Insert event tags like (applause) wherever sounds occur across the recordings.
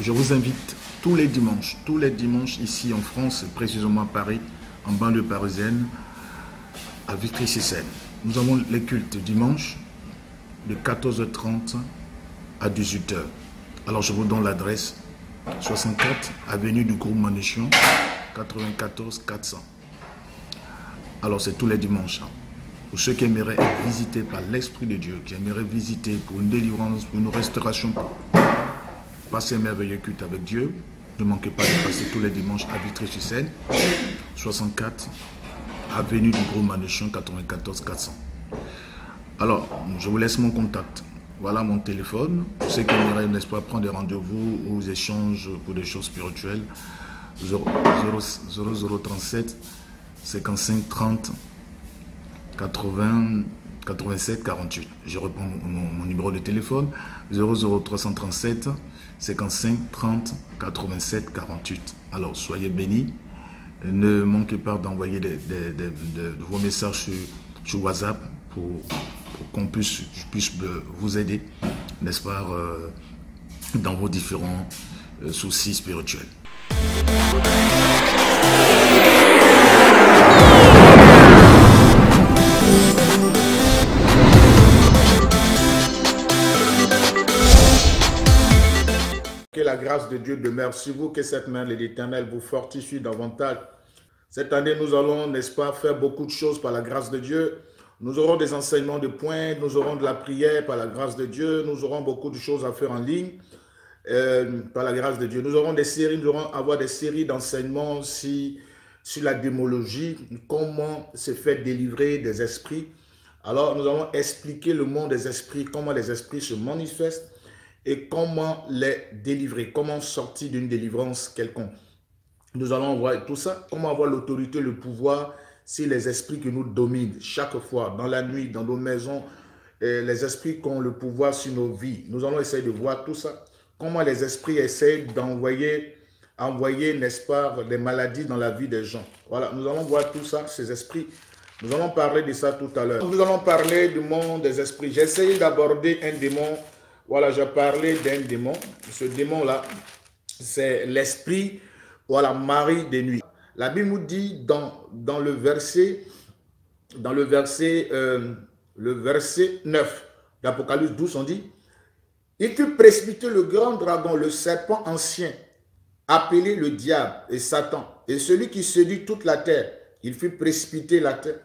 Je vous invite tous les dimanches, tous les dimanches ici en France, précisément à Paris, en banlieue parisienne, à Vitry-Sicène. Nous avons les cultes dimanche de 14h30 à 18h. Alors je vous donne l'adresse 64 avenue du groupe Manéchion 94 400. Alors c'est tous les dimanches. Hein. Pour ceux qui aimeraient être visités par l'Esprit de Dieu, qui aimeraient visiter pour une délivrance, pour une restauration, passer un merveilleux culte avec Dieu, ne manquez pas de passer tous les dimanches à Vitry-sur-Seine, 64 avenue du Gros Manéchon 94 400. Alors, je vous laisse mon contact. Voilà mon téléphone. Pour ceux qui aimeraient, n'est-ce pas, prendre des rendez-vous ou des échanges pour des choses spirituelles, 0037 55 30 80 87 48. Je reprends mon, numéro de téléphone 00337 55 30 87 48. Alors soyez bénis. Ne manquez pas d'envoyer vos messages sur, WhatsApp pour, qu'on puisse, puisse, vous aider, n'est-ce pas, euh, dans vos différents euh, soucis spirituels. Grâce de Dieu demeure sur vous, que cette main de l'Éternel vous fortifie davantage. Cette année, nous allons, n'est-ce pas, faire beaucoup de choses par la grâce de Dieu. Nous aurons des enseignements de pointe, nous aurons de la prière par la grâce de Dieu, nous aurons beaucoup de choses à faire en ligne euh, par la grâce de Dieu. Nous aurons des séries, nous aurons avoir des séries d'enseignements si, sur la démologie, comment se fait délivrer des esprits. Alors, nous allons expliquer le monde des esprits, comment les esprits se manifestent et comment les délivrer, comment sortir d'une délivrance quelconque. Nous allons voir tout ça, comment avoir l'autorité, le pouvoir sur les esprits qui nous dominent chaque fois, dans la nuit, dans nos maisons, les esprits qui ont le pouvoir sur nos vies. Nous allons essayer de voir tout ça, comment les esprits essaient d'envoyer, envoyer, n'est-ce pas, des maladies dans la vie des gens. Voilà, nous allons voir tout ça, ces esprits. Nous allons parler de ça tout à l'heure. Nous allons parler du monde des esprits. J'ai essayé d'aborder un démon voilà, je parlais d'un démon. Ce démon-là, c'est l'esprit, voilà, Marie des nuits. La Bible nous dit dans, le verset, le verset, euh, le verset 9 d'Apocalypse 12, on dit, il fut précipité le grand dragon, le serpent ancien, appelé le diable et Satan, et celui qui séduit toute la terre. Il fut précipité la terre,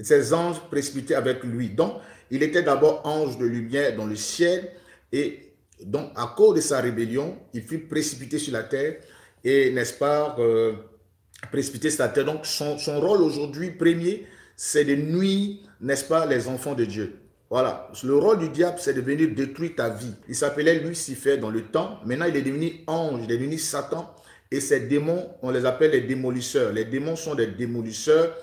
ses anges précipités avec lui. Donc, il était d'abord ange de lumière dans le ciel, et donc, à cause de sa rébellion, il fut précipité sur la terre et, n'est-ce pas, euh, précipité sur la terre. Donc, son, rôle aujourd'hui premier, c'est de nuire, n'est-ce pas, les enfants de Dieu. Voilà. Le rôle du diable, c'est de venir détruire ta vie. Il s'appelait Lucifer dans le temps. Maintenant, il est devenu ange, il est devenu Satan. Et ces démons, on les appelle les démolisseurs. Les démons sont des démolisseurs.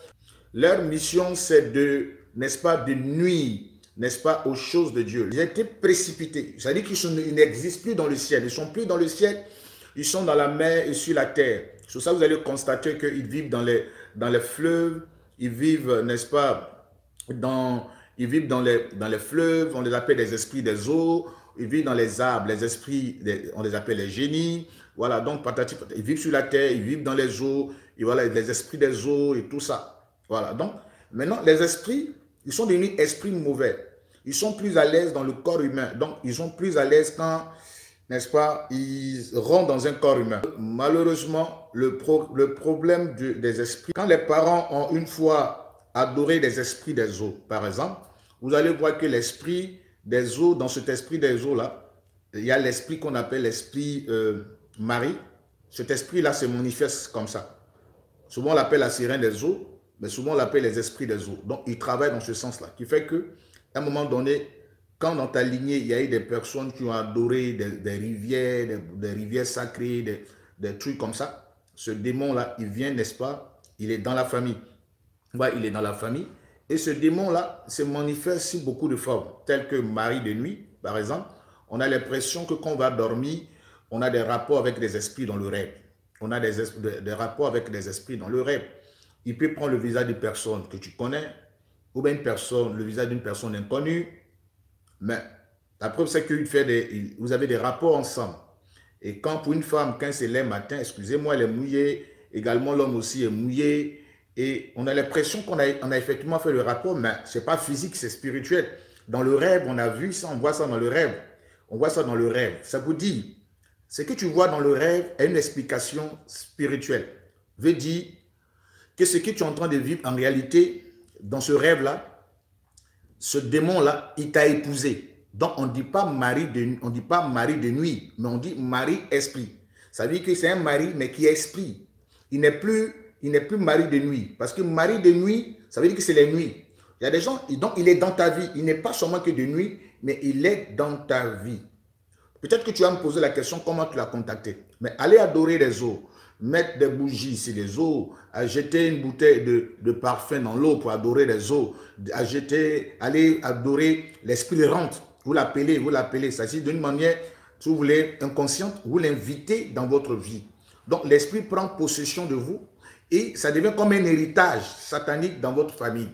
Leur mission, c'est de, n'est-ce pas, de nuire n'est-ce pas, aux choses de Dieu. Ils été précipités. C'est-à-dire qu'ils n'existent plus dans le ciel. Ils ne sont plus dans le ciel, ils sont dans la mer et sur la terre. Sur ça, vous allez constater qu'ils vivent dans les, dans les fleuves, ils vivent, n'est-ce pas, dans, ils vivent dans les, dans les fleuves, on les appelle les esprits des eaux, ils vivent dans les arbres, les esprits, on les appelle les génies. Voilà, donc ils vivent sur la terre, ils vivent dans les eaux, et voilà, les esprits des eaux et tout ça. Voilà, donc maintenant, les esprits, ils sont devenus esprits mauvais. Ils sont plus à l'aise dans le corps humain. Donc, ils sont plus à l'aise quand, n'est-ce pas, ils rentrent dans un corps humain. Malheureusement, le, problème des esprits, quand les parents ont une fois adoré les esprits des eaux, par exemple, vous allez voir que l'esprit des eaux, dans cet esprit des eaux-là, il y a l'esprit qu'on appelle l'esprit euh, Marie. Cet esprit-là se manifeste comme ça. Souvent, on l'appelle la sirène des eaux mais souvent on l'appelle les esprits des eaux. Donc, il travaille dans ce sens-là, qui fait que, un moment donné, quand dans ta lignée, il y a eu des personnes qui ont adoré des, rivières, des, rivières sacrées, des, trucs comme ça, ce démon-là, il vient, n'est-ce pas Il est dans la famille. Ouais, il est dans la famille. Et ce démon-là se manifeste sous beaucoup de formes, telles que Marie de nuit, par exemple. On a l'impression que quand on va dormir, on a des rapports avec des esprits dans le rêve. On a des, des rapports avec des esprits dans le rêve. Il peut prendre le visage d'une personne que tu connais, ou bien une personne, le visage d'une personne inconnue, mais Après, vous savez que fait des, vous avez des rapports ensemble. Et quand pour une femme, quand c'est le matin, excusez-moi, elle est mouillée, également l'homme aussi est mouillé, et on a l'impression qu'on a, on a effectivement fait le rapport, mais ce n'est pas physique, c'est spirituel. Dans le rêve, on a vu ça, on voit ça dans le rêve. On voit ça dans le rêve. Ça vous dit, ce que tu vois dans le rêve a une explication spirituelle. Veut dire que ce que tu es en train de vivre en réalité, dans ce rêve-là, ce démon-là, il t'a épousé. Donc, on ne dit pas mari de, mari nuit, mais on dit mari-esprit. Ça veut dire que c'est un mari, mais qui est esprit. Il n'est plus, il n'est plus mari de nuit. Parce que mari de nuit, ça veut dire que c'est les nuits. Il y a des gens, donc il est dans ta vie. Il n'est pas seulement que de nuit, mais il est dans ta vie. Peut-être que tu vas me poser la question comment tu l'as contacté? Mais aller adorer les eaux, mettre des bougies sur les eaux, à jeter une bouteille de, parfum dans l'eau pour adorer les eaux, à jeter, aller adorer l'esprit rente. Vous l'appelez, vous l'appelez. Ça c'est d'une manière, si vous voulez, inconsciente, vous l'invitez dans votre vie. Donc l'esprit prend possession de vous et ça devient comme un héritage satanique dans votre famille.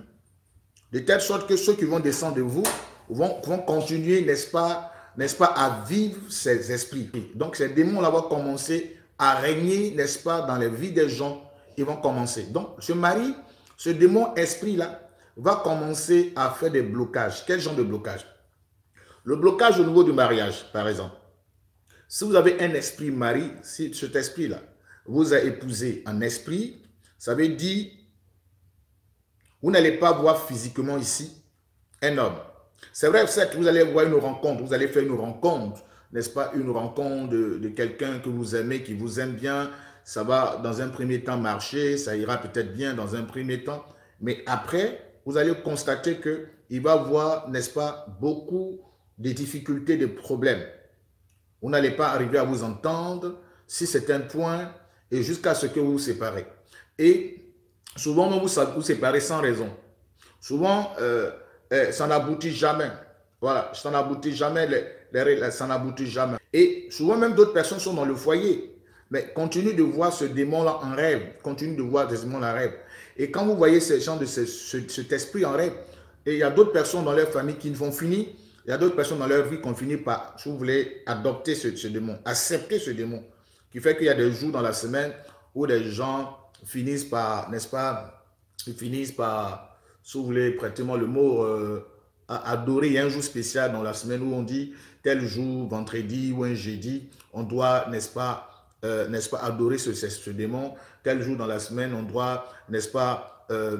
De telle sorte que ceux qui vont descendre de vous vont, vont continuer, n'est-ce pas, n'est-ce pas, à vivre ces esprits. Donc ces démons-là vont commencer à régner, n'est-ce pas, dans les vies des gens. Ils vont commencer. Donc ce mari, ce démon esprit-là, va commencer à faire des blocages. Quel genre de blocage? Le blocage au niveau du mariage, par exemple. Si vous avez un esprit mari, si cet esprit-là vous a épousé en esprit, ça veut dire vous n'allez pas voir physiquement ici un homme. C'est vrai, que vous allez voir une rencontre, vous allez faire une rencontre, n'est-ce pas, une rencontre de, quelqu'un que vous aimez, qui vous aime bien. Ça va dans un premier temps marcher, ça ira peut-être bien dans un premier temps. Mais après, vous allez constater qu'il va avoir, n'est-ce pas, beaucoup de difficultés, de problèmes. Vous n'allez pas arriver à vous entendre si c'est un point et jusqu'à ce que vous vous séparez. Et Souvent, vous vous séparez sans raison. Souvent, euh, euh, ça n'aboutit jamais. Voilà, ça n'aboutit jamais, les, ça n'aboutit jamais. Et souvent, même d'autres personnes sont dans le foyer. Mais continue de voir ce démon-là en rêve. Continue de voir ce démon en rêve. Et quand vous voyez ces gens de cet esprit en rêve, et il y a d'autres personnes dans leur famille qui ne vont finir, il y a d'autres personnes dans leur vie qui ont fini par, si vous voulez, adopter ce, ce démon, accepter ce démon, qui fait qu'il y a des jours dans la semaine où des gens finissent par, n'est-ce pas, ils finissent par, si vous voulez, prêtez-moi le mot, euh, adorer. Il y a un jour spécial dans la semaine où on dit tel jour, vendredi ou un jeudi, on doit, n'est-ce pas, euh, n'est-ce pas, adorer ce, ce, démon. Tel jour dans la semaine, on doit, n'est-ce pas, euh,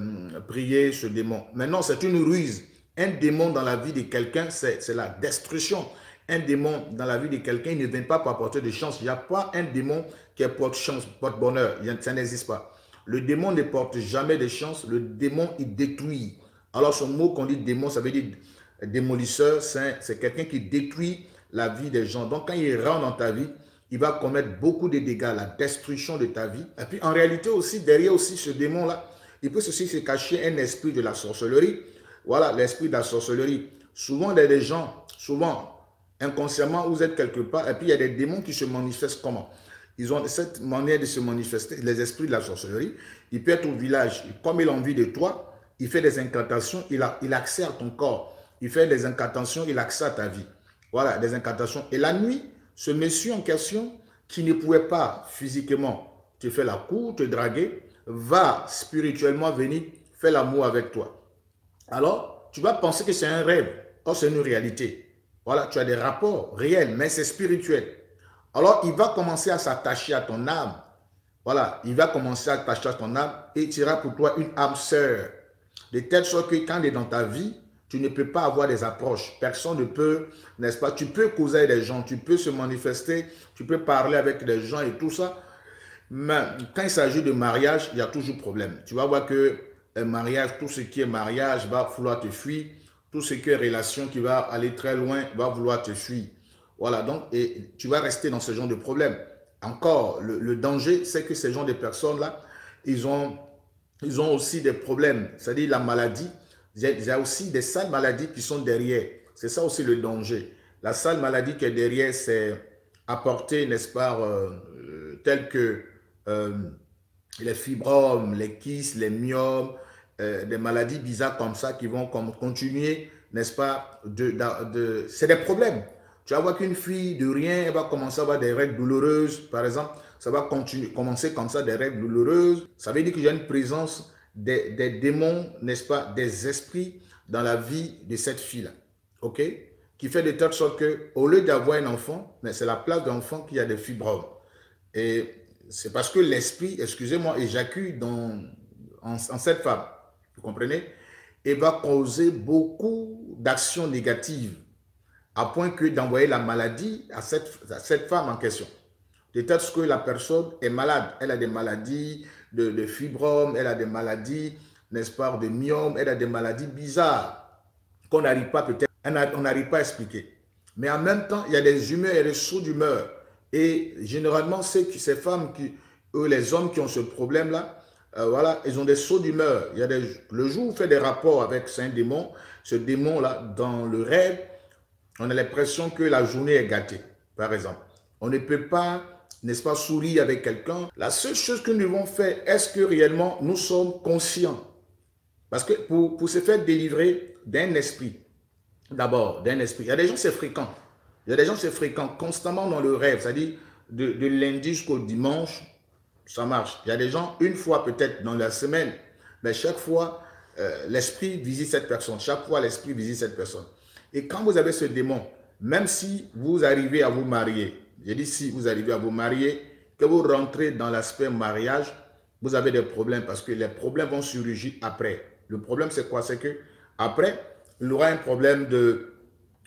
prier ce démon. Maintenant, c'est une ruse. Un démon dans la vie de quelqu'un, c'est la destruction. Un démon dans la vie de quelqu'un, il ne vient pas pour apporter de chance. Il n'y a pas un démon qui porte chance, porte bonheur. Ça n'existe pas. Le démon ne porte jamais de chance. Le démon, il détruit. Alors, son mot qu'on dit démon, ça veut dire démolisseur. C'est quelqu'un qui détruit la vie des gens. Donc, quand il rentre dans ta vie, il va commettre beaucoup de dégâts, la destruction de ta vie. Et puis, en réalité aussi, derrière aussi ce démon-là, il peut aussi se cacher un esprit de la sorcellerie. Voilà, l'esprit de la sorcellerie. Souvent, il y a des gens, souvent, inconsciemment, vous êtes quelque part, et puis il y a des démons qui se manifestent comment? Ils ont cette manière de se manifester, les esprits de la sorcellerie. Il peut être au village, comme il a envie de toi, il fait des incantations, il, a, accède à ton corps. Il fait des incantations, il accède à ta vie. Voilà, des incantations. Et la nuit, ce monsieur en question, qui ne pouvait pas physiquement te faire la cour, te draguer, va spirituellement venir faire l'amour avec toi. Alors, tu vas penser que c'est un rêve. Or, c'est une réalité. Voilà, tu as des rapports réels, mais c'est spirituel. Alors, il va commencer à s'attacher à ton âme. Voilà, il va commencer à s'attacher à ton âme et il pour toi une âme sœur. De telle sorte que quand il est dans ta vie, tu ne peux pas avoir des approches. Personne ne peut, n'est-ce pas? Tu peux causer des gens, tu peux se manifester, tu peux parler avec des gens et tout ça. Mais quand il s'agit de mariage, il y a toujours problème. Tu vas voir que mariage, tout ce qui est mariage va vouloir te fuir. Tout ce qui est relation qui va aller très loin va vouloir te fuir. Voilà, donc, et tu vas rester dans ce genre de problème. Encore, le, danger, c'est que ces gens de personnes-là, ils ont, ils ont aussi des problèmes. C'est-à-dire la maladie, il y, a, aussi des sales maladies qui sont derrière. C'est ça aussi le danger. La sale maladie qui est derrière, c'est apporter, n'est-ce pas, euh, euh, telles que euh, les fibromes, les kystes, les myomes, des maladies bizarres comme ça qui vont continuer n'est-ce pas, de, c'est des problèmes. Tu vas voir qu'une fille, de rien, elle va commencer à avoir des règles douloureuses, par exemple. Ça va continuer, commencer comme ça, des règles douloureuses. Ça veut dire qu'il y une présence des, démons, n'est-ce pas, des esprits dans la vie de cette fille-là. OK? Qui fait de telle sorte qu'au lieu d'avoir un enfant, c'est la place d'enfant qui a des fibromes. Et c'est parce que l'esprit, excusez-moi, éjacule dans, en, cette femme. Vous comprenez? Et va causer beaucoup d'actions négatives à point que d'envoyer la maladie à cette, à cette femme en question. Sorte que la personne est malade. Elle a des maladies de, fibromes, elle a des maladies, n'est-ce pas, de myome, elle a des maladies bizarres qu'on n'arrive pas peut-être, on n'arrive pas à expliquer. Mais en même temps, il y a des humeurs et des sauts d'humeur et généralement, ces femmes, qui, eux, les hommes qui ont ce problème-là, euh, voilà, ils ont des sauts d'humeur. Le jour où on fait des rapports avec un démon, ce démon-là, dans le rêve, on a l'impression que la journée est gâtée, par exemple. On ne peut pas, n'est-ce pas, sourire avec quelqu'un. La seule chose que nous devons faire, est-ce que réellement nous sommes conscients? Parce que pour, se faire délivrer d'un esprit, d'abord, d'un esprit, il y a des gens, c'est fréquent. Il y a des gens qui se fréquentent constamment dans le rêve, c'est-à-dire de, lundi jusqu'au dimanche, ça marche. Il y a des gens, une fois peut-être dans la semaine, mais chaque fois, euh, l'esprit visite cette personne. Chaque fois, l'esprit visite cette personne. Et quand vous avez ce démon, même si vous arrivez à vous marier, j'ai dit si vous arrivez à vous marier, que vous rentrez dans l'aspect mariage, vous avez des problèmes parce que les problèmes vont surgir après. Le problème, c'est quoi? C'est que après, il aura un problème de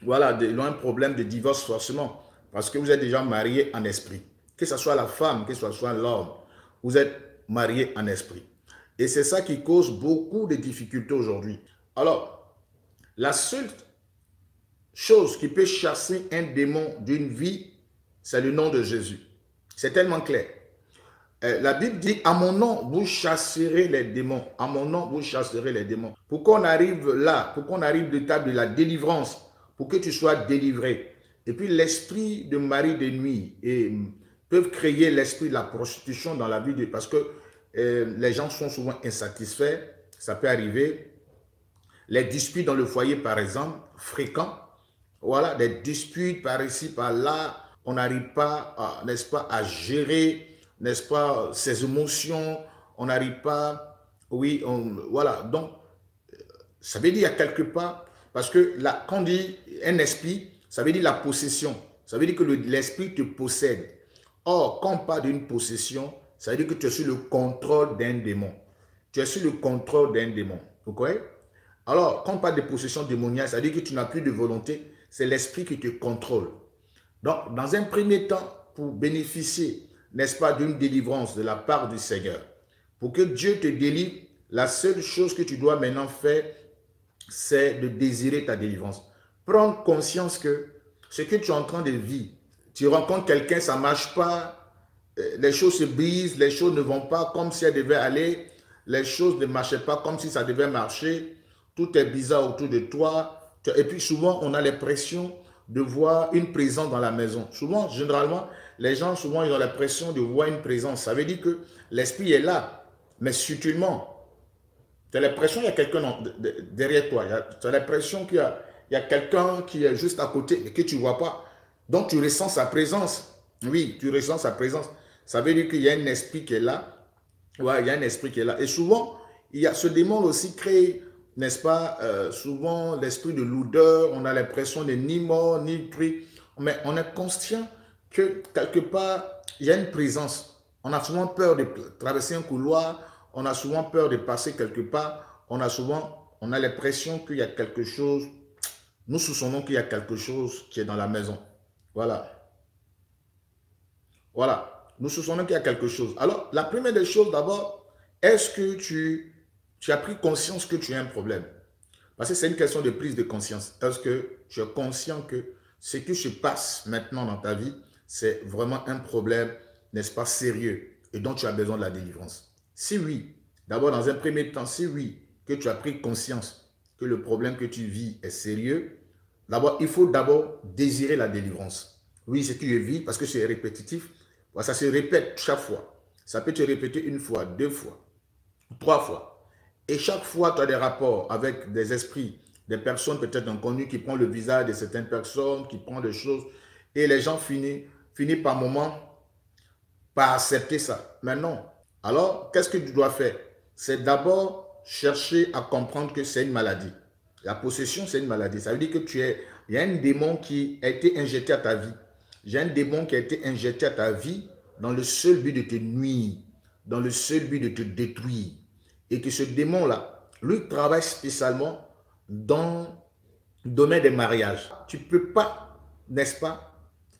voilà, ils ont un problème de divorce forcément, parce que vous êtes déjà marié en esprit. Que ce soit la femme, que ce soit l'homme, vous êtes marié en esprit. Et c'est ça qui cause beaucoup de difficultés aujourd'hui. Alors, la seule chose qui peut chasser un démon d'une vie, c'est le nom de Jésus. C'est tellement clair. Euh, la Bible dit, à mon nom, vous chasserez les démons. À mon nom, vous chasserez les démons. Pour qu'on arrive là, pour qu'on arrive de l'état de la délivrance, pour que tu sois délivré. Et puis l'esprit de mari de nuit et mm, peuvent créer l'esprit de la prostitution dans la vie de... Parce que euh, les gens sont souvent insatisfaits, ça peut arriver. Les disputes dans le foyer, par exemple, fréquents. Voilà, des disputes par ici, par là. On n'arrive pas, n'est-ce pas, à gérer, n'est-ce pas, ses émotions. On n'arrive pas, oui, on, voilà. Donc, ça veut dire quelque part, parce que là, quand on dit un esprit, ça veut dire la possession. Ça veut dire que l'esprit te possède. Or, quand on parle d'une possession, ça veut dire que tu es sur le contrôle d'un démon. Tu es sur le contrôle d'un démon. Vous Alors, quand on parle de possession démoniaque, ça veut dire que tu n'as plus de volonté. C'est l'esprit qui te contrôle. Donc, dans un premier temps, pour bénéficier, n'est-ce pas, d'une délivrance de la part du Seigneur, pour que Dieu te délivre, la seule chose que tu dois maintenant faire, c'est de désirer ta délivrance. Prends conscience que ce que tu es en train de vivre, tu rencontres quelqu'un, ça ne marche pas, euh, les choses se brisent, les choses ne vont pas comme si elles devaient aller, les choses ne marchaient pas comme si ça devait marcher, tout est bizarre autour de toi. Et puis souvent, on a l'impression de voir une présence dans la maison. Souvent, généralement, les gens, souvent, ils ont l'impression de voir une présence. Ça veut dire que l'esprit est là, mais subtilement. Tu as l'impression qu'il y a quelqu'un derrière toi. Tu as l'impression qu'il y a, quelqu'un qui est juste à côté et que tu ne vois pas. Donc tu ressens sa présence. Oui, tu ressens sa présence. Ça veut dire qu'il y a un esprit qui est là. Ouais, il y a un esprit qui est là. Et souvent, il y a ce démon aussi crée, n'est-ce pas, euh, souvent l'esprit de l'odeur. On a l'impression de ni mort, ni truc. Mais on est conscient que quelque part, il y a une présence. On a souvent peur de traverser un couloir on a souvent peur de passer quelque part, on a souvent, l'impression qu'il y a quelque chose, nous soupçonnons qu'il y a quelque chose qui est dans la maison. Voilà. Voilà. Nous soupçonnons qu'il y a quelque chose. Alors, la première des choses, d'abord, est-ce que tu, tu as pris conscience que tu as un problème Parce que c'est une question de prise de conscience. Est-ce que tu es conscient que ce qui se passe maintenant dans ta vie, c'est vraiment un problème, n'est-ce pas, sérieux et dont tu as besoin de la délivrance si oui, d'abord dans un premier temps, si oui, que tu as pris conscience que le problème que tu vis est sérieux, d'abord, il faut d'abord désirer la délivrance. Oui, ce que je vis, parce que c'est répétitif, ça se répète chaque fois. Ça peut te répéter une fois, deux fois, trois fois. Et chaque fois, tu as des rapports avec des esprits des personnes peut-être inconnues qui prennent le visage de certaines personnes, qui prennent des choses, et les gens finissent, finissent par moment par accepter ça. Mais non. Alors, qu'est-ce que tu dois faire? C'est d'abord chercher à comprendre que c'est une maladie. La possession, c'est une maladie. Ça veut dire que y a un démon qui a été injecté à ta vie. J'ai un démon qui a été injecté à ta vie dans le seul but de te nuire, dans le seul but de te détruire. Et que ce démon-là, lui, travaille spécialement dans le domaine des mariages. Tu ne peux pas, n'est-ce pas,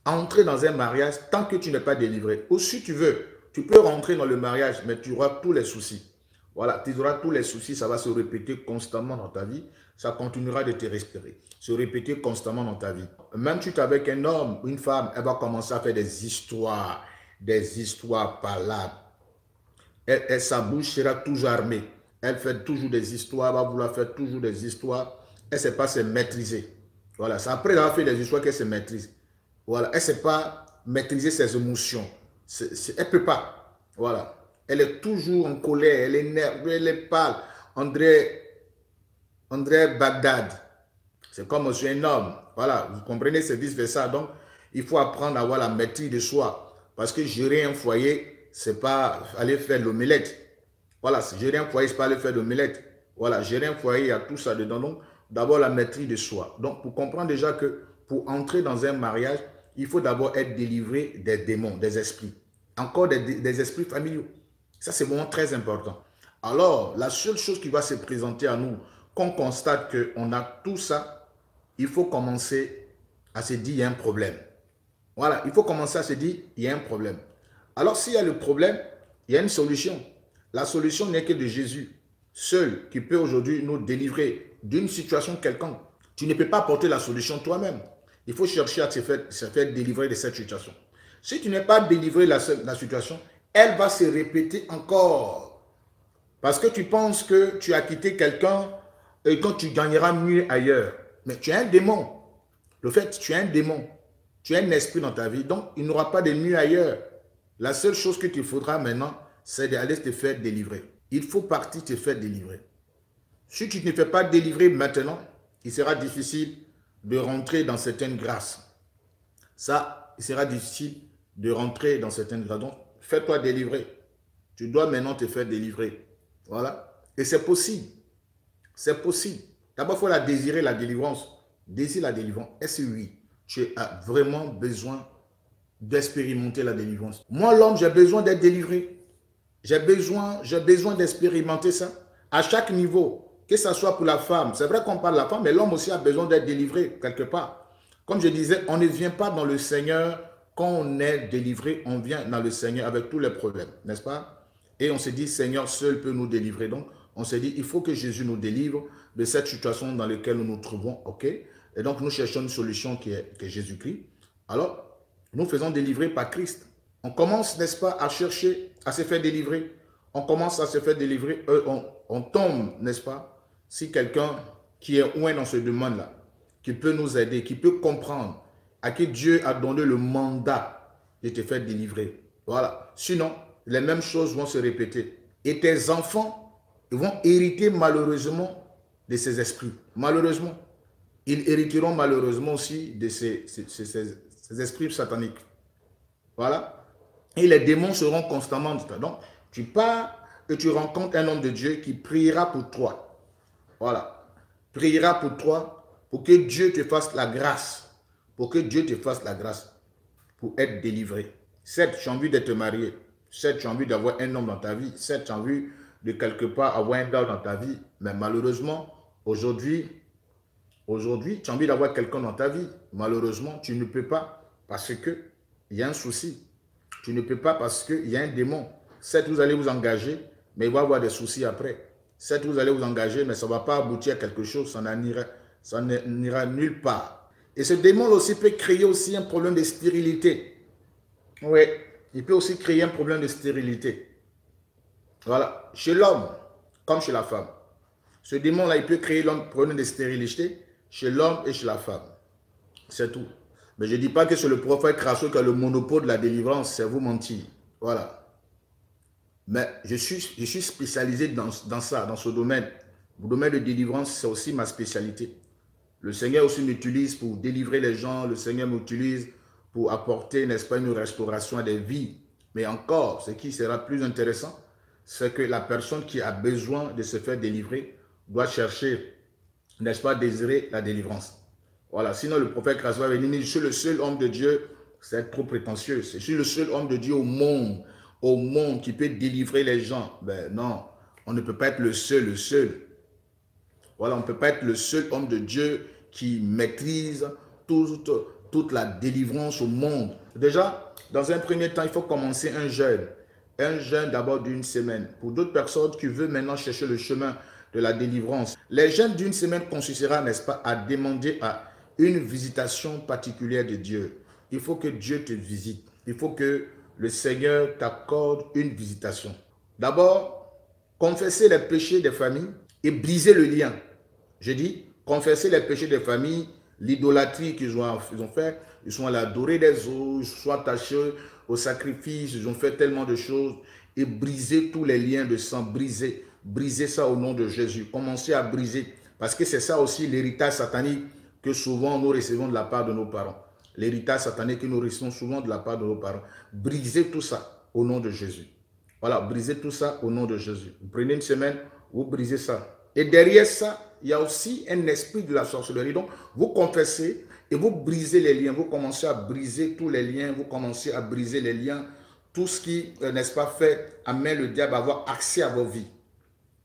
entrer dans un mariage tant que tu n'es pas délivré. Ou si tu veux, tu peux rentrer dans le mariage, mais tu auras tous les soucis. Voilà, tu auras tous les soucis, ça va se répéter constamment dans ta vie. Ça continuera de te respirer, se répéter constamment dans ta vie. Même si tu es avec un homme une femme, elle va commencer à faire des histoires, des histoires palables. Elle, sa bouche sera toujours armée. Elle fait toujours des histoires, va vouloir faire toujours des histoires. Elle ne sait pas se maîtriser. Voilà, c'est après avoir fait des histoires qu'elle se maîtrise. Voilà, elle ne sait pas maîtriser ses émotions. elle ne peut pas. Voilà. Elle est toujours en colère, elle est nerveuse, elle est pâle. André, André Bagdad, c'est comme suis un homme. Voilà, vous comprenez, c'est vice-versa. Donc, il faut apprendre à avoir la maîtrise de soi. Parce que gérer un foyer, c'est pas aller faire l'omelette. Voilà, gérer un foyer, c'est pas aller faire l'omelette. Voilà, gérer un foyer, il y a tout ça dedans. Donc, d'abord la maîtrise de soi. Donc, pour comprendre déjà que pour entrer dans un mariage, il faut d'abord être délivré des démons, des esprits. Encore des, esprits familiaux. Ça, c'est vraiment très important. Alors, la seule chose qui va se présenter à nous, qu'on constate qu'on a tout ça, il faut commencer à se dire, il y a un problème. Voilà, il faut commencer à se dire, il y a un problème. Alors, s'il y a le problème, il y a une solution. La solution n'est que de Jésus, seul qui peut aujourd'hui nous délivrer d'une situation quelconque. Tu ne peux pas porter la solution toi-même. Il faut chercher à se faire, délivrer de cette situation. Si tu n'es pas délivré de la, situation, elle va se répéter encore. Parce que tu penses que tu as quitté quelqu'un et quand tu gagneras mieux ailleurs. Mais tu es un démon. Le fait, tu es un démon. Tu es un esprit dans ta vie. Donc, il n'y aura pas de mieux ailleurs. La seule chose que tu faudra maintenant, c'est d'aller te faire délivrer. Il faut partir te faire délivrer. Si tu ne fais pas délivrer maintenant, il sera difficile de rentrer dans certaines grâces. Ça, il sera difficile de rentrer dans certaines grâces. Donc, fais-toi délivrer. Tu dois maintenant te faire délivrer. Voilà. Et c'est possible. C'est possible. D'abord, il faut la désirer, la délivrance. Désire la délivrance. Est-ce oui, tu as vraiment besoin d'expérimenter la délivrance. Moi, l'homme, j'ai besoin d'être délivré. J'ai besoin, j'ai besoin d'expérimenter ça à chaque niveau que ce soit pour la femme, c'est vrai qu'on parle de la femme, mais l'homme aussi a besoin d'être délivré quelque part. Comme je disais, on ne vient pas dans le Seigneur quand on est délivré, on vient dans le Seigneur avec tous les problèmes, n'est-ce pas? Et on se dit, Seigneur seul peut nous délivrer. Donc, on se dit, il faut que Jésus nous délivre de cette situation dans laquelle nous nous trouvons, ok? Et donc, nous cherchons une solution qui est, Jésus-Christ. Alors, nous faisons délivrer par Christ. On commence, n'est-ce pas, à chercher à se faire délivrer. On commence à se faire délivrer, euh, on tombe, n'est-ce pas si quelqu'un qui est loin dans ce domaine-là, qui peut nous aider, qui peut comprendre à qui Dieu a donné le mandat de te faire délivrer. Voilà. Sinon, les mêmes choses vont se répéter. Et tes enfants vont hériter malheureusement de ces esprits. Malheureusement. Ils hériteront malheureusement aussi de ces, ces, esprits sataniques. Voilà. Et les démons seront constamment. Donc, tu pars et tu rencontres un homme de Dieu qui priera pour toi voilà. Priera pour toi, pour que Dieu te fasse la grâce. Pour que Dieu te fasse la grâce pour être délivré. Certes, as envie d'être marié. Certes, as envie d'avoir un homme dans ta vie. Certes, as envie de quelque part avoir un gars dans ta vie. Mais malheureusement, aujourd'hui, aujourd'hui, tu as envie d'avoir quelqu'un dans ta vie. Malheureusement, tu ne peux pas parce que il y a un souci. Tu ne peux pas parce qu'il y a un démon. Certes, vous allez vous engager, mais il va y avoir des soucis après. Certes, vous allez vous engager, mais ça ne va pas aboutir à quelque chose, ça n'ira nulle part. Et ce démon aussi peut créer aussi un problème de stérilité. Oui, il peut aussi créer un problème de stérilité. Voilà, chez l'homme comme chez la femme. Ce démon-là, il peut créer un problème de stérilité chez l'homme et chez la femme. C'est tout. Mais je ne dis pas que c'est le prophète crasseux qui a le monopole de la délivrance, c'est vous mentir. Voilà. Mais je suis, je suis spécialisé dans, ça, dans ce domaine. Le domaine de délivrance, c'est aussi ma spécialité. Le Seigneur aussi m'utilise pour délivrer les gens. Le Seigneur m'utilise pour apporter, n'est-ce pas, une restauration à des vies. Mais encore, ce qui sera plus intéressant, c'est que la personne qui a besoin de se faire délivrer doit chercher, n'est-ce pas, désirer la délivrance. Voilà, sinon le prophète va venir, je suis le seul homme de Dieu, c'est trop prétentieux. Je suis le seul homme de Dieu au monde, au monde qui peut délivrer les gens. Ben non, on ne peut pas être le seul, le seul. Voilà, on ne peut pas être le seul homme de Dieu qui maîtrise toute, toute la délivrance au monde. Déjà, dans un premier temps, il faut commencer un jeûne. Un jeûne d'abord d'une semaine. Pour d'autres personnes qui veulent maintenant chercher le chemin de la délivrance, les jeûnes d'une semaine consistera, n'est-ce pas, à demander à une visitation particulière de Dieu. Il faut que Dieu te visite. Il faut que le Seigneur t'accorde une visitation. D'abord, confesser les péchés des familles et briser le lien. Je dis, confesser les péchés des familles, l'idolâtrie qu'ils ont, ont, fait. Ils sont allés adorer des eaux, ils sont attachés au sacrifice, ils ont fait tellement de choses. Et briser tous les liens de sang, briser, briser ça au nom de Jésus. Commencer à briser. Parce que c'est ça aussi l'héritage satanique que souvent nous recevons de la part de nos parents. L'héritage satanique que nous recevons souvent de la part de nos parents. Briser tout ça au nom de Jésus. Voilà, briser tout ça au nom de Jésus. Vous prenez une semaine, vous brisez ça. Et derrière ça, il y a aussi un esprit de la sorcellerie. Donc, vous confessez et vous brisez les liens. Vous commencez à briser tous les liens. Vous commencez à briser les liens. Tout ce qui, euh, n'est-ce pas, fait, amène le diable à avoir accès à vos vies.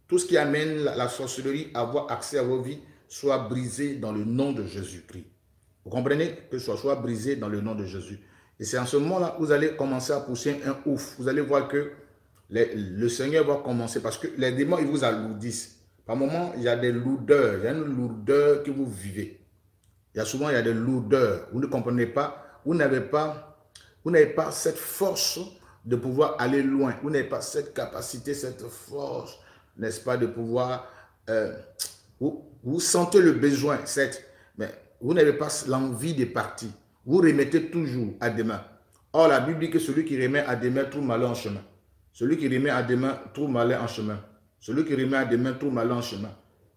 Tout ce qui amène la, sorcellerie à avoir accès à vos vies soit brisé dans le nom de Jésus-Christ. Vous comprenez Que ce soit brisé dans le nom de Jésus. Et c'est en ce moment-là que vous allez commencer à pousser un ouf. Vous allez voir que le Seigneur va commencer parce que les démons, ils vous alourdissent. Par moment, il y a des lourdeurs, il y a une lourdeur que vous vivez. Il y a souvent, des lourdeurs. Vous ne comprenez pas, vous n'avez pas, vous n'avez pas cette force de pouvoir aller loin. Vous n'avez pas cette capacité, cette force, n'est-ce pas, de pouvoir... Euh, vous, sentez le besoin, cette, mais vous n'avez pas l'envie de partir. Vous remettez toujours à demain. Or, la Bible dit que celui qui remet à demain trouve malheur en chemin. Celui qui remet à demain trouve malheur en chemin. Celui qui remet à demain tout mal en chemin.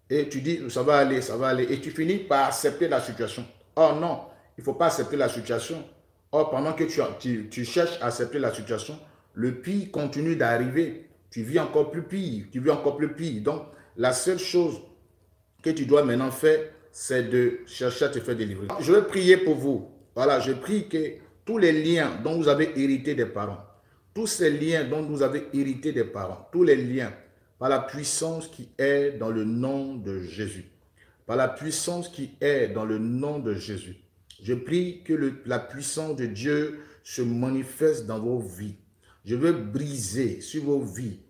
Et tu dis, ça va aller, ça va aller. Et tu finis par accepter la situation. Oh non, il ne faut pas accepter la situation. Or, pendant que tu, tu, cherches à accepter la situation, le pire continue d'arriver. Tu vis encore plus pire, tu vis encore plus pire. Donc, la seule chose que tu dois maintenant faire, c'est de chercher à te faire délivrer. Je vais prier pour vous. Voilà, je prie que tous les liens dont vous avez hérité des parents, tous ces liens dont vous avez hérité des parents, tous les liens par la puissance qui est dans le nom de Jésus. Par la puissance qui est dans le nom de Jésus. Je prie que la puissance de Dieu se manifeste dans vos vies. Je veux briser sur vos vies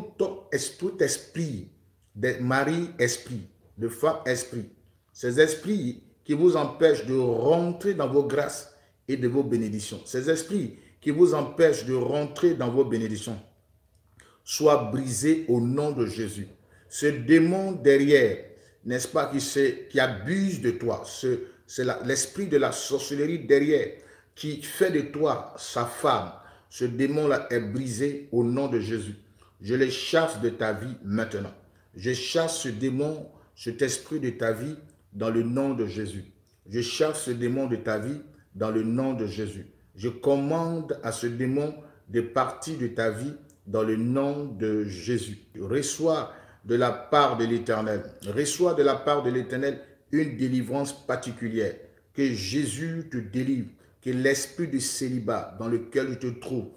tout, esprit, de mari-esprit, de femme-esprit. Ces esprits qui vous empêchent de rentrer dans vos grâces et de vos bénédictions. Ces esprits qui vous empêchent de rentrer dans vos bénédictions soit brisé au nom de Jésus. Ce démon derrière, n'est-ce pas, qui, qui abuse de toi, c'est l'esprit de la sorcellerie derrière, qui fait de toi sa femme. Ce démon-là est brisé au nom de Jésus. Je les chasse de ta vie maintenant. Je chasse ce démon, cet esprit de ta vie dans le nom de Jésus. Je chasse ce démon de ta vie dans le nom de Jésus. Je commande à ce démon de partir de ta vie dans le nom de Jésus. Reçois de la part de l'Éternel, reçois de la part de l'Éternel une délivrance particulière. Que Jésus te délivre, que l'esprit de célibat dans lequel tu te trouves,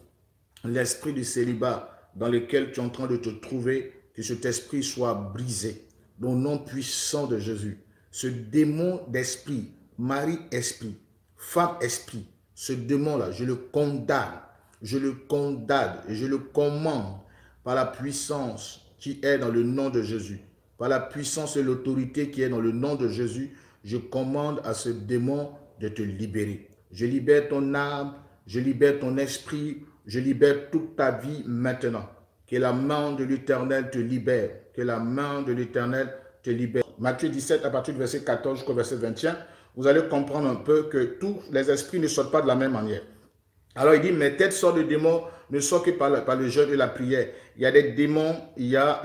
l'esprit de célibat dans lequel tu es en train de te trouver, que cet esprit soit brisé. Dans le nom puissant de Jésus. Ce démon d'esprit, mari-esprit, femme-esprit, ce démon-là, je le condamne je le condamne et je le commande par la puissance qui est dans le nom de Jésus, par la puissance et l'autorité qui est dans le nom de Jésus, je commande à ce démon de te libérer. Je libère ton âme, je libère ton esprit, je libère toute ta vie maintenant. Que la main de l'Éternel te libère, que la main de l'Éternel te libère. Matthieu 17, à partir du verset 14 jusqu'au verset 21, vous allez comprendre un peu que tous les esprits ne sortent pas de la même manière. Alors il dit, mes têtes sortent de démons ne soit que par, le jeûne et la prière. Il y a des démons, il y a,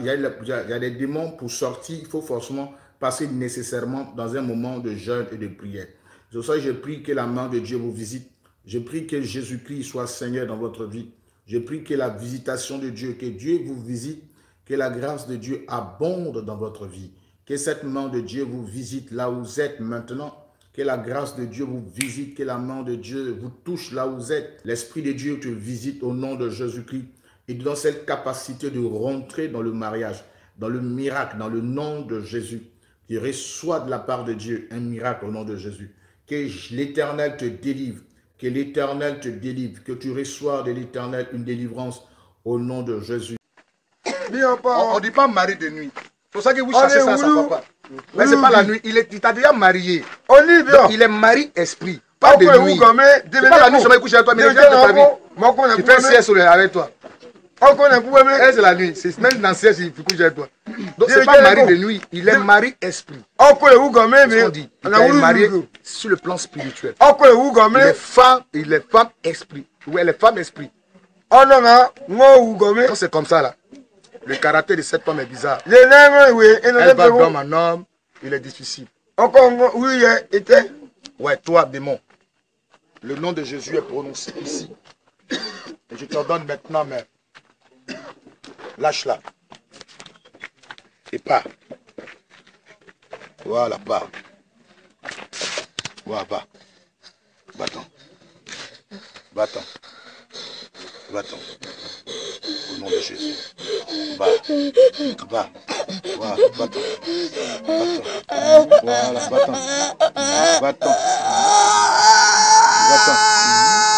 des démons pour sortir, il faut forcément passer nécessairement dans un moment de jeûne et de prière. C'est je prie que la main de Dieu vous visite. Je prie que Jésus-Christ soit Seigneur dans votre vie. Je prie que la visitation de Dieu, que Dieu vous visite, que la grâce de Dieu abonde dans votre vie. Que cette main de Dieu vous visite là où vous êtes maintenant. Que la grâce de Dieu vous visite, que la main de Dieu vous touche là où vous êtes. L'Esprit de Dieu te visite au nom de Jésus-Christ. Et dans cette capacité de rentrer dans le mariage, dans le miracle, dans le nom de Jésus. Qui reçoit de la part de Dieu un miracle au nom de Jésus. Que l'Éternel te délivre. Que l'Éternel te délivre. Que tu reçois de l'Éternel une délivrance au nom de Jésus. On ne dit pas mari de nuit. C'est pour ça que vous chassez ça à sa papa. Mais c'est pas la nuit. Il, est, il t'a déjà marié. On y vient. Donc, il est mari esprit. Pas de nuit. C'est pas la nuit, je vais coucher avec toi, mais il vient de ta vie. Tu fais un sieste avec toi. Elle, c'est la nuit. C'est même dans sieste, il faut avec toi. Donc, c'est pas mari de nuit. Il est mari esprit. On peut où quand même. On dit. Il est marié sur le plan spirituel. Quand Il est femme, il est femme esprit. Oui, elle est femme esprit. Quand c'est comme ça, là, le caractère de cette femme est bizarre. Elle va d'homme en homme, il est difficile. Encore, oui, il était. Ouais, toi, démon. Le nom de Jésus est prononcé ici. Et je t'ordonne maintenant, mais lâche-la. Et pars. Voilà, pars. Voilà, va. Va-t'en. Va-t'en. Va-t'en. Au nom de Jésus. Va. Va. Voilà, va-t'en. Va-t'en. Voilà, va-t'en. Va-t'en. Va-t'en.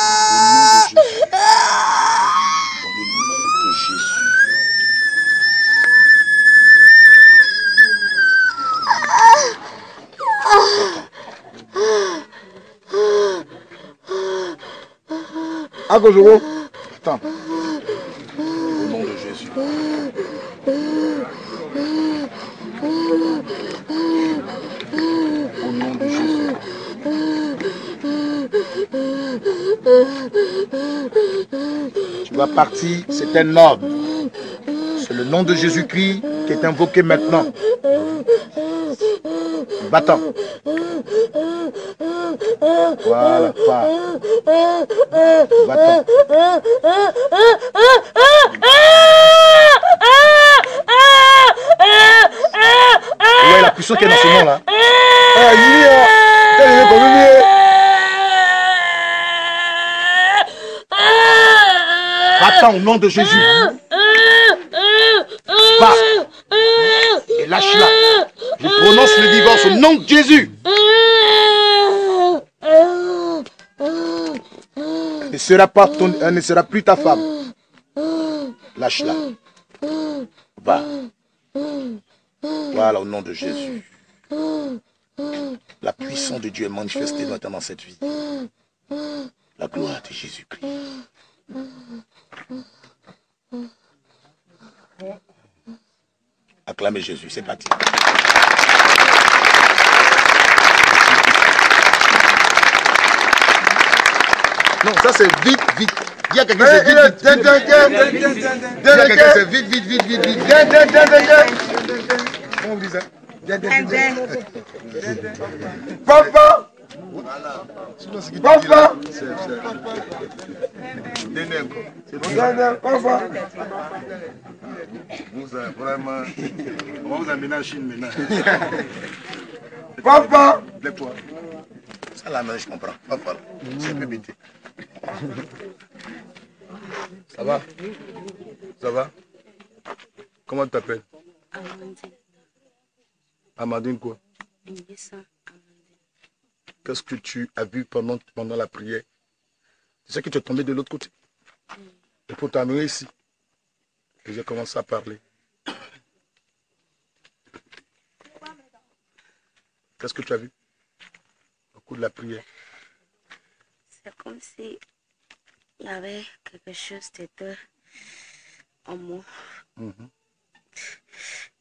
Akozoko. Attends. Au nom de Jésus. Au nom de Jésus. Tu vas partir, c'est un ordre. C'est le nom de Jésus-Christ qui est invoqué maintenant. Va-t'en. Voilà, pars. Va-t'en. Ouais, la puissance qui est dans ce nom-là. Ah, kò mímí yé. Va-t'en au nom de Jésus. Va. Et lâche-la. Je prononce le divorce au nom de Jésus. Elle ne sera, pas ton, elle ne sera plus ta femme. Lâche-la. Va. Voilà au nom de Jésus. La puissance de Dieu est manifestée maintenant dans cette vie. La gloire de Jésus-Christ. Acclamez Jésus, c'est parti. Non, ça c'est vite, vite. Dis à quelqu'un c'est il vite, vite, dun. Dis à quelqu'un c'est vite, vite, vite, vite, vite. Comment on dit ça Papa. Papa. Papa. Vous avez vraiment. On va vous amener en Chine maintenant. Papa. Lève-toi. Ça là, mais je comprends. Voilà. C'est un peu bêté. Ça va? Ça va? Comment tu t'appelles? Amandine, Amandine quoi? Qu'est-ce que tu as vu pendant, pendant la prière? Tu sais que tu es tombé de l'autre côté? Et pour t'amener ici. Et j'ai commencé à parler. Qu'est-ce que tu as vu Au cours de la prière? C'est comme si il y avait quelque chose de deux en moi. Mhm.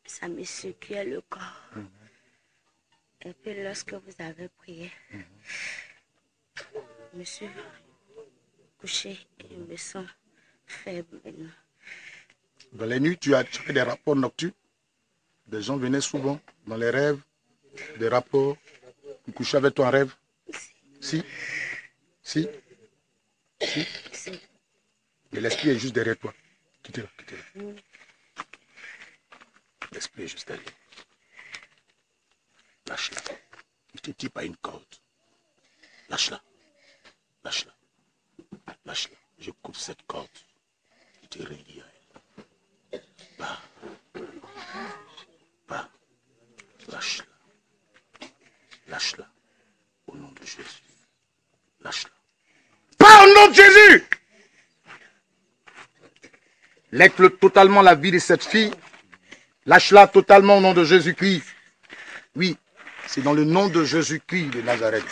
Ça me secouait le corps. Et puis lorsque vous avez prié, je me suis couché et je me sens faible maintenant. Dans les nuits, tu as, tu as des rapports nocturnes. Des gens venaient souvent dans les rêves, des rapports. Ils couchaient avec toi en rêve. Si Si Si Si. Mais l'esprit est juste derrière toi. Quittez-le, quittez-le. L'esprit est juste derrière. Lâche-la. Ne te tire pas une corde. Lâche-la. Lâche-la. Lâche-la. Je coupe cette corde. Je te relie à elle. Pas. Pas. Lâche-la. Lâche-la. Au nom de Jésus. Lâche-la. Pas au nom de Jésus Lègue totalement la vie de cette fille. Lâche-la totalement au nom de Jésus-Christ. Oui, c'est dans le nom de Jésus-Christ de Nazareth.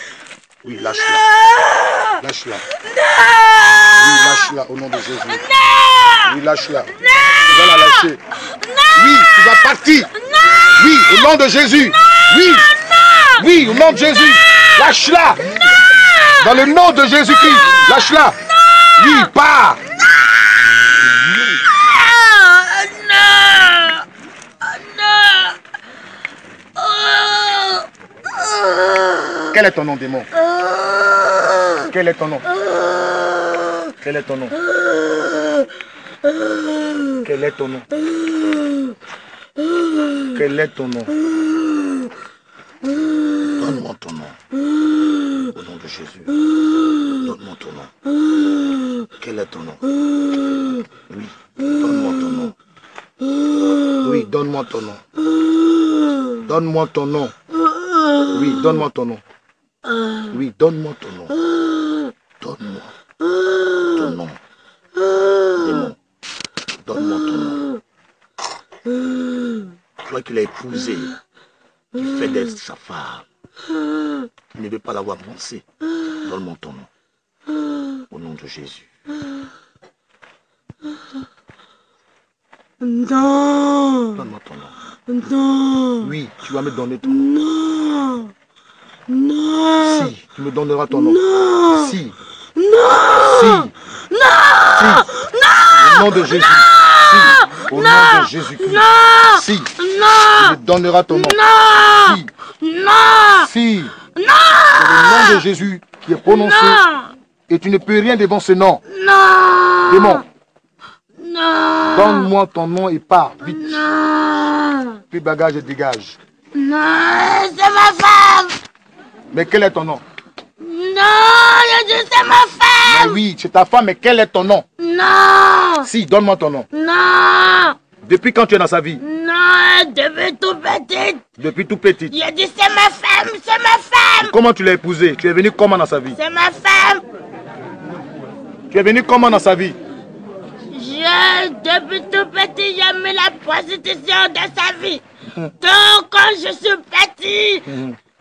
Oui, lâche-la. Lâche-la. Oui, lâche-la au nom de Jésus. Oui, lâche-la. Tu vas la lâcher. Oui, tu vas partir. Oui, au nom de Jésus. Oui. Oui, au nom de Jésus. Lâche-la. Dans le nom de Jésus-Christ. Lâche-la. Oui, pars. Ah, non Ah, non Ah, ah, Quel est ton nom, démon? Quel est ton nom? Quel est ton nom? Quel est ton nom? Quel est ton nom? Donne-moi ton nom. Au nom de Jésus. Donne-moi ton nom. Quel est ton nom? Oui, donne-moi ton nom. Oui, donne-moi ton nom. Donne-moi ton nom. Oui, donne-moi ton nom. Oui, donne-moi ton nom. Donne-moi ton nom. Démon, donne-moi ton nom. Toi qui l'as épousé, qui fait d'elle sa femme, tu ne veux pas l'avoir pensé. Donne-moi ton nom. Au nom de Jésus. Non Donne-moi ton nom. Non. Oui, tu vas me donner ton nom. Non. Non. Si, tu me donneras ton nom. Non. Si, Non. Si, si. Au nom de Jésus. Si, au nom de Jésus-Christ. Non. Si, tu Non me donneras ton nom. Non. Si, Non. Si. C'est le nom de Jésus qui est prononcé. Non. Et tu ne peux rien devant ce nom. Non. Démon, Non donne-moi ton nom et pars vite. Non. Puis bagage et dégage. Non, c'est ma femme. Mais quel est ton nom? Non, je dis c'est ma Mais femme oui, c'est ta femme, mais quel est ton nom? Non. Si, donne-moi ton nom. Non. Depuis quand tu es dans sa vie? Non, depuis tout petite Depuis tout petit. Je dis c'est ma femme, c'est ma femme. Comment tu l'as épousée? Tu es venu comment dans sa vie? C'est ma femme. Tu es venu comment dans sa vie? Je, depuis tout petit, j'ai mis la prostitution dans sa vie. (laughs) Donc, quand je suis petit,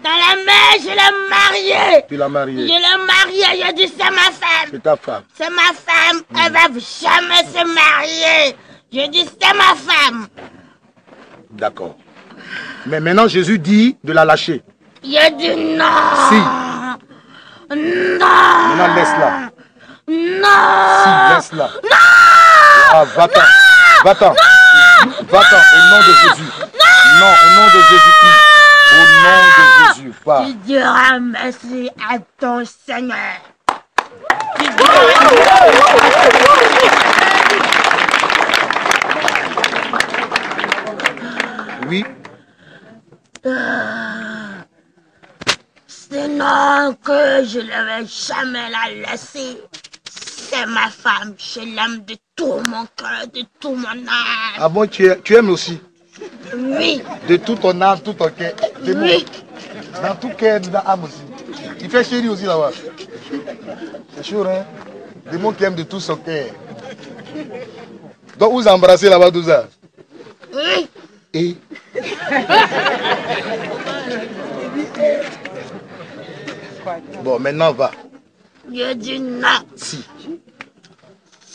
dans la mer, je l'ai mariée. Tu l'as Je mariée. l'ai mariée, je dis c'est ma femme. C'est ta femme. C'est ma femme, elle va jamais se marier. Je dis c'est ma femme. D'accord. Mais maintenant, Jésus dit de la lâcher. Je dis non. Si. Non. Maintenant, laisse-la. Non. Si, laisse-la. Ah, va-t'en. Va-t'en. Va-t'en, au nom de Jésus. Non, au nom de Jésus-Christ. Au nom de Jésus. Va. Tu diras merci à ton Seigneur. Tu Oui. Sinon que je ne vais jamais la laisser. C'est ma femme. Je l'aime de tout mon cœur, de tout mon âme. Ah bon, tu, tu aimes aussi Oui, De tout ton âme, tout ton cœur. Bon. oui. Dans tout cœur, dans âme aussi. Il fait chéri aussi là-bas. C'est sûr, hein Des mots qui aiment de tout son cœur. Donc vous embrassez là-bas tout ça. Oui. Et (laughs) Bon, maintenant va. Je dis non. Si.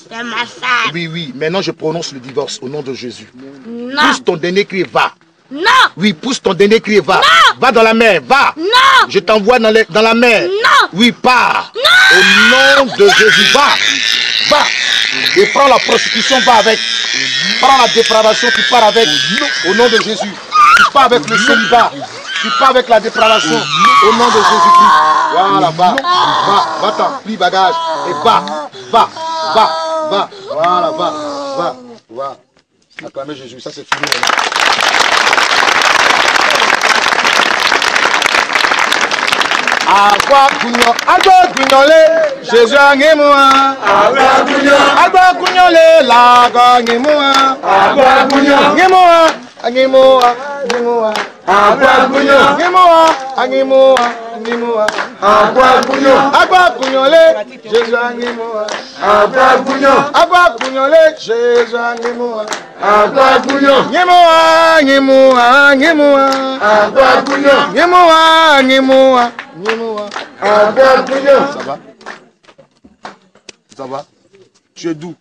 C'est ma femme. Oui, oui. Maintenant, je prononce le divorce au nom de Jésus. Non. Pousse ton dernier cri, va. Non. Oui, pousse ton dernier cri, va. Va dans la mer, va. Non. Je t'envoie dans, dans la mer. Non. Oui, pars. Au nom de Jésus, va. Va. Et prends la prostitution, va avec. Prends la dépravation, tu pars avec. Au nom de Jésus. Tu pars avec le célibat. Tu pars avec la dépravation. Au nom de Jésus-Christ. Voilà, va. Va, va t'en, plie bagage. Et va, va, va, va. Voilà, va, va, va. Acclamez Jésus, ça c'est fini. Agba kunyo, agba kunyole, Jésus angimua. Agba kunyo, Agba kunyole, laga angimua. agba kunyo, Angimua, angimua, angimua. agba kunyo, Angimua, angimua, angimua. agba kunyo, Agba kunyole, Jésus angimua. agba kunyo, Agba kunyole, Jésus angimua. agba kunyo, Angimua, angimua, angimua. agba kunyo, Angimua, angimua, angimua. agba kunyo. Ça va Ça va Tu es doux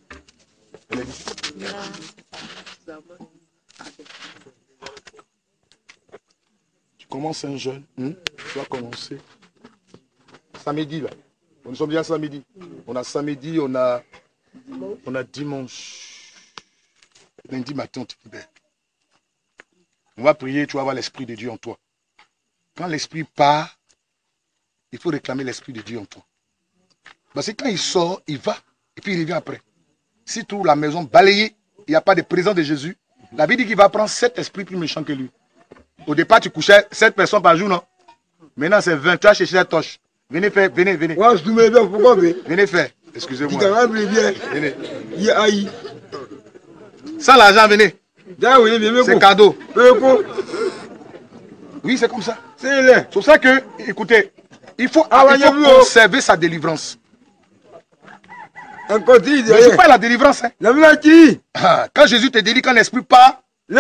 Tu commences un jeûne, hein? tu vas commencer samedi là. Nous sommes bien samedi. On a samedi, on a, on a dimanche. Lundi matin, on te libère. On va prier, tu vas avoir l'Esprit de Dieu en toi. Quand l'Esprit part, il faut réclamer l'Esprit de Dieu en toi. Parce que quand il sort, il va, et puis il revient après. Si tu trouves la maison balayée, il n'y a pas de présence de Jésus, la Bible dit qu'il va prendre sept esprits plus méchants que lui. Au départ, tu couchais sept personnes par jour, non? Maintenant, c'est 20. Tu as cherché la torche. Venez faire, venez, venez. Venez faire. Excusez-moi. Venez. Sans l'argent, venez. C'est cadeau. Oui, c'est comme ça. c'est là. C'est pour ça que, écoutez, il faut, Ah, il faut voyez-vous, oh. conserver sa délivrance. Mais parle de la délivrance. Hein. La mina qui Ah, Quand Jésus te délivre, quand l'esprit part, ne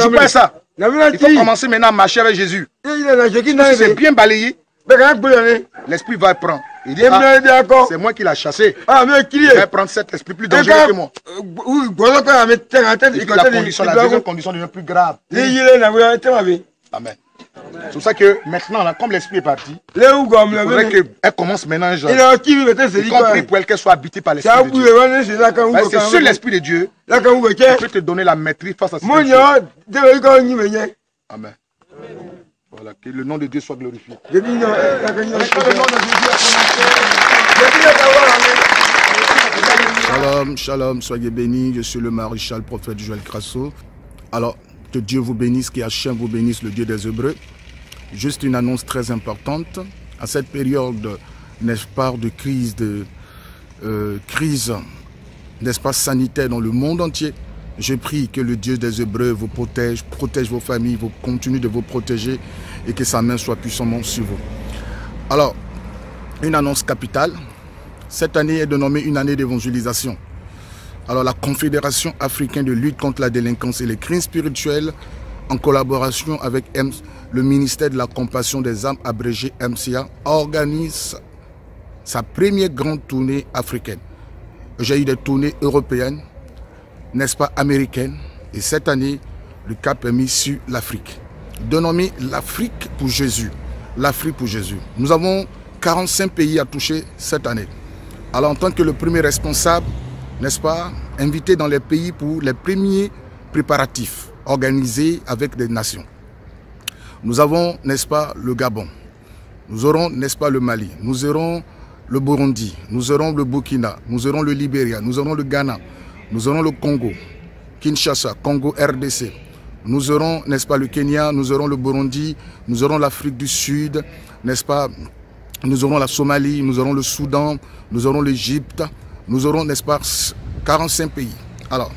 joue pas ça. La Il faut commencer maintenant à marcher avec Jésus. C'est bien balayé, l'esprit va prendre. Il dit, ah, c'est moi qui l'ai chassé. Ah Il va prendre cet esprit plus dangereux que moi. Et puis la condition, la deuxième condition devient plus grave. Amen. C'est pour ça que maintenant, là, comme l'esprit est parti, il faudrait qu'elle commence maintenant un c'est Y compris pour elle qu'elle soit habitée par l'esprit de Dieu. voir c'est que sur l'esprit de Dieu Là quand vous go qui peut te donner la maîtrise face à ce me nye. Amen. Voilà, que le nom de Dieu soit glorifié. Il Shalom, shalom, soyez bénis. Je suis le maréchal prophète Joël Crasso. Alors, que Dieu vous bénisse, qu'Hachem vous bénisse, le Dieu des Hébreux. Juste une annonce très importante. À cette période, n'est-ce pas, de crise, de euh, crise, n'est-ce sanitaire dans le monde entier, je prie que le Dieu des Hébreux vous protège, protège vos familles, vous continue de vous protéger et que sa main soit puissamment sur vous. Alors, une annonce capitale. Cette année est dénommée une année d'évangélisation. Alors la Confédération africaine de lutte contre la délinquance et les crimes spirituels, en collaboration avec le ministère de la Compassion des âmes abrégé MCA, organise sa première grande tournée africaine. J'ai eu des tournées européennes, n'est-ce pas, américaines, et cette année, le cap est mis sur l'Afrique. Dénommé l'Afrique pour Jésus. L'Afrique pour Jésus. Nous avons 45 pays à toucher cette année. Alors en tant que le premier responsable, n'est-ce pas, invité dans les pays pour les premiers préparatifs organisés avec des nations. Nous avons, n'est-ce pas, le Gabon. Nous aurons, n'est-ce pas, le Mali. Nous aurons le Burundi. Nous aurons le Burkina. Nous aurons le Libéria. Nous aurons le Ghana. Nous aurons le Congo. Kinshasa, Congo, RDC. Nous aurons, n'est-ce pas, le Kenya. Nous aurons le Burundi. Nous aurons l'Afrique du Sud, n'est-ce pas, nous aurons la Somalie, nous aurons le Soudan, nous aurons l'Égypte, nous aurons, n'est-ce pas, 45 pays. Alors,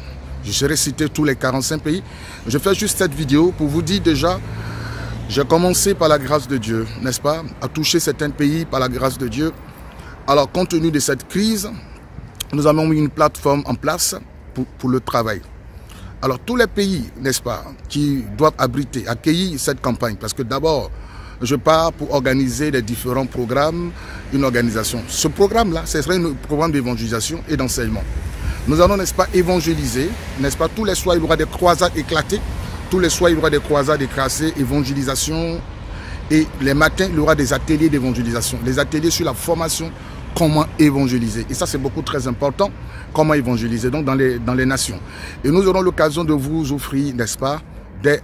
je serai cité tous les 45 pays. Je fais juste cette vidéo pour vous dire déjà, j'ai commencé par la grâce de Dieu, n'est-ce pas, à toucher certains pays par la grâce de Dieu. Alors, compte tenu de cette crise, nous avons mis une plateforme en place pour, pour le travail. Alors, tous les pays, n'est-ce pas, qui doivent abriter, accueillir cette campagne, parce que d'abord, je pars pour organiser les différents programmes, une organisation. Ce programme-là, ce serait un programme d'évangélisation et d'enseignement. Nous allons, n'est-ce pas, évangéliser, n'est-ce pas, tous les soirs, il y aura des croisades éclatées, tous les soirs, il y aura des croisades écrasées, évangélisation, et les matins, il y aura des ateliers d'évangélisation, des ateliers sur la formation comment évangéliser. Et ça, c'est beaucoup très important, comment évangéliser, donc dans les, nations. Et nous aurons l'occasion de vous offrir, n'est-ce pas, des,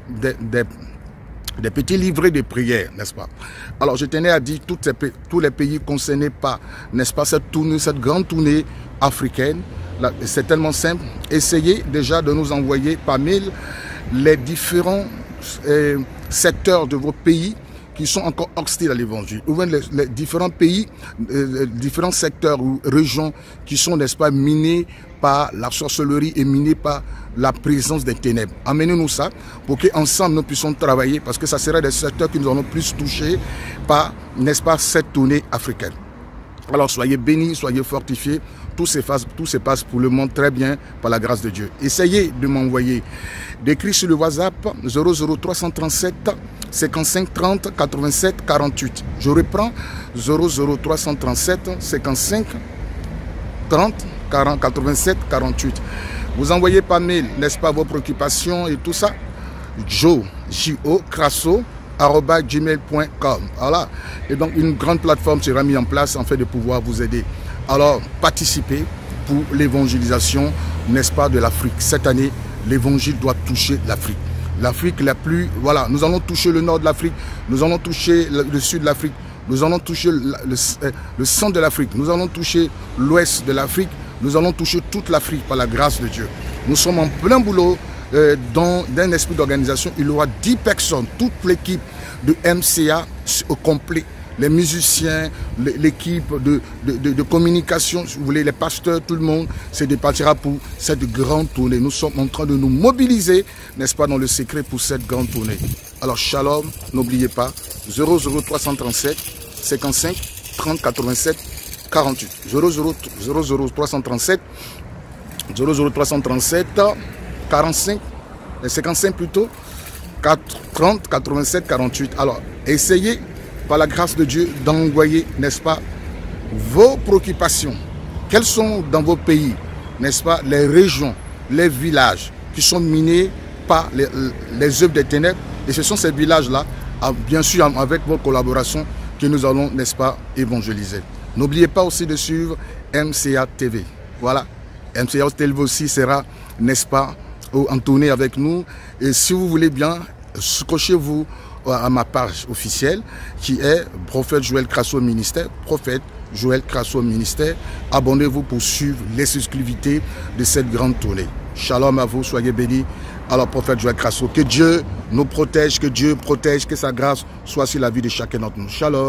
petits livrets de prière, n'est-ce pas Alors, je tenais à dire toutes tous les pays concernés par, n'est-ce pas, cette tournée, cette grande tournée africaine. C'est tellement simple. Essayez déjà de nous envoyer par mail les différents euh, secteurs de vos pays qui sont encore hostiles à l'évangile, ou bien les, différents pays, euh, différents secteurs ou régions qui sont, n'est-ce pas, minés par la sorcellerie et minés par la présence des ténèbres. Amenez-nous ça pour qu'ensemble nous puissions travailler parce que ça serait des secteurs qui nous allons plus toucher par, n'est-ce pas, cette tournée africaine. Alors soyez bénis, soyez fortifiés. Tout se, passe, se pour le monde très bien par la grâce de Dieu. Essayez de m'envoyer d'écrire sur le WhatsApp 00337 55 30 87 48. Je reprends 00337 55 30 40 87 48. Vous envoyez par mail, n'est-ce pas, vos préoccupations et tout ça? Joe, J-O, Crasso, gmail.com. Voilà. Et donc, une grande plateforme sera mise en place en fait de pouvoir vous aider. Alors, participez pour l'évangélisation, n'est-ce pas, de l'Afrique. Cette année, l'évangile doit toucher l'Afrique. L'Afrique la plus... Voilà, nous allons toucher le nord de l'Afrique, nous allons toucher le, sud de l'Afrique, nous allons toucher le, le centre de l'Afrique, nous allons toucher l'ouest de l'Afrique, nous allons toucher toute l'Afrique par la grâce de Dieu. Nous sommes en plein boulot euh, dans un esprit d'organisation. Il y aura 10 personnes, toute l'équipe de MCA au complet les musiciens, l'équipe de, communication, si vous voulez, les pasteurs, tout le monde se départira pour cette grande tournée. Nous sommes en train de nous mobiliser, n'est-ce pas, dans le secret pour cette grande tournée. Alors, shalom, n'oubliez pas, 00337 55 30 87 48. 00337 00337 45 55 plutôt 30 87 48. Alors, essayez par la grâce de Dieu, d'envoyer, n'est-ce pas, vos préoccupations. Quelles sont dans vos pays, n'est-ce pas, les régions, les villages qui sont minés par les, les œuvres des ténèbres? Et ce sont ces villages-là, ah, bien sûr avec vos collaborations, que nous allons, n'est-ce pas, évangéliser. N'oubliez pas aussi de suivre MCA TV. Voilà. MCA TV aussi sera, n'est-ce pas, en tournée avec nous. Et si vous voulez bien, cochez-vous à ma page officielle qui est Prophète Joël Crasso Ministère. Prophète Joël Crasso Ministère. Abonnez-vous pour suivre les exclusivités de cette grande tournée. Shalom à vous, soyez bénis. Alors, prophète Joël Crasso, que Dieu nous protège, que Dieu protège, que sa grâce soit sur la vie de chacun d'entre nous. Shalom.